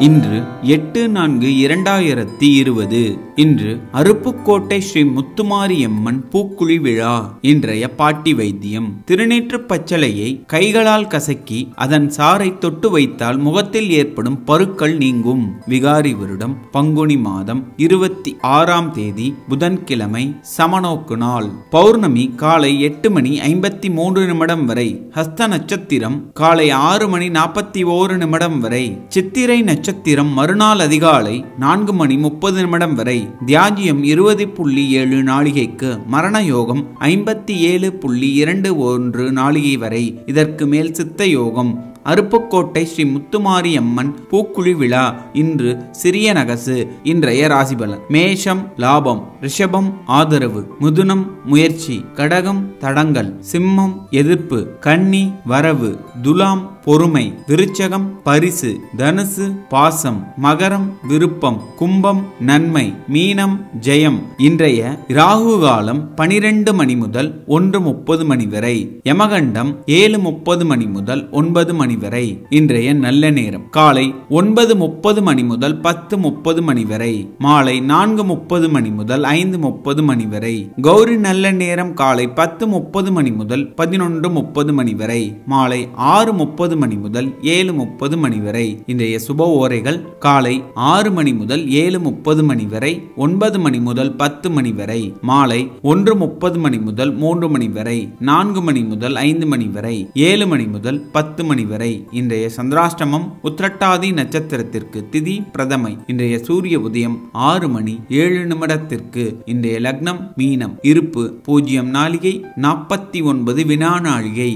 இன்று எட்டு நான்கு இரண்டாயிரத்தி இருபது. இன்று அருப்புக்கோட்டை ஸ்ரீ முத்துமாரியம்மன் பூக்குழி விழா இன்றைய பாட்டி வைத்தியம். திருநீற்று பச்சளையை கைகளால் கசக்கி அதன் சாரை தொட்டு வைத்தால் முகத்தில் ஏற்படும் பருக்கள் நீங்கும். விகாரி வருடம் பங்குனி மாதம் இருபத்தி ஆறாம் தேதி புதன்கிழமை சமநோக்கு நாள். பௌர்ணமி காலை எட்டு மணி ஐம்பத்தி மூன்று நிமிடம் வரை. ஹஸ்த நட்சத்திரம் காலை ஆறு மணி நாற்பத்தி ஓரு நிமிடம் வரை. சித்திரை நட்சத்திரம் மறுநாள் அதிகாலை நான்கு மணி முப்பது நிமிடம் வரை தியாஜியம் இருபது புள்ளி ஏழு நாளிகைக்கு மரண யோகம் ஐம்பத்தி ஏழு புள்ளி இரண்டு ஒன்று நாளிகை வரை. இதற்கு மேல் சித்த யோகம். அருப்புக்கோட்டை ஸ்ரீ முத்துமாரி அம்மன் பூக்குழி விழா. இன்று சிறிய நகசு. இன்றைய ராசிபலன். மேஷம் லாபம் ரிஷபம் ஆதரவு முதுனம் முயற்சி கடகம் தடங்கல் சிம்மம் எதிர்ப்பு கன்னி வரவு துலாம் பொறுமை விருச்சகம் பரிசு தனுசு பாசம் மகரம் விருப்பம் கும்பம் நன்மை மீனம் ஜெயம். இன்றைய ராகு காலம் பனிரெண்டு மணி முதல் ஒன்று முப்பது மணி வரை. யமகண்டம் ஏழு முப்பது மணி முதல் ஒன்பது மணி மணி வரை இன்றைய நல்ல நேரம் காலை ஒன்பது முப்பது மணி முதல் பத்து முப்பது மணி வரை மாலை நான்கு முப்பது மணி முதல் ஐந்து முப்பது மணி வரை கௌரி நல்ல நேரம் காலை பத்து முப்பது மணி முதல் பதினொன்று முப்பது மணி வரை மாலை ஆறு முப்பது மணி முதல் ஏழு முப்பது மணி வரை இன்றைய சுப ஓரைகள் காலை ஆறு மணி முதல் ஏழு முப்பது மணி வரை ஒன்பது மணி முதல் பத்து மணி வரை மாலை ஒன்று முப்பது மணி முதல் மூன்று மணி வரை நான்கு மணி முதல் ஐந்து மணி வரை ஏழு மணி முதல் பத்து மணி வரை வரை இன்றைய சந்திராஷ்டமம் உத்திரட்டாதி நட்சத்திரத்திற்கு திதி பிரதமை. இன்றைய சூரிய உதயம் ஆறு மணி ஏழு நிமிடத்திற்கு. இன்றைய லக்னம் மீனம் இருப்பு பூஜ்ஜியம் நாளிகை நாற்பத்தி ஒன்பது வினா நாளிகை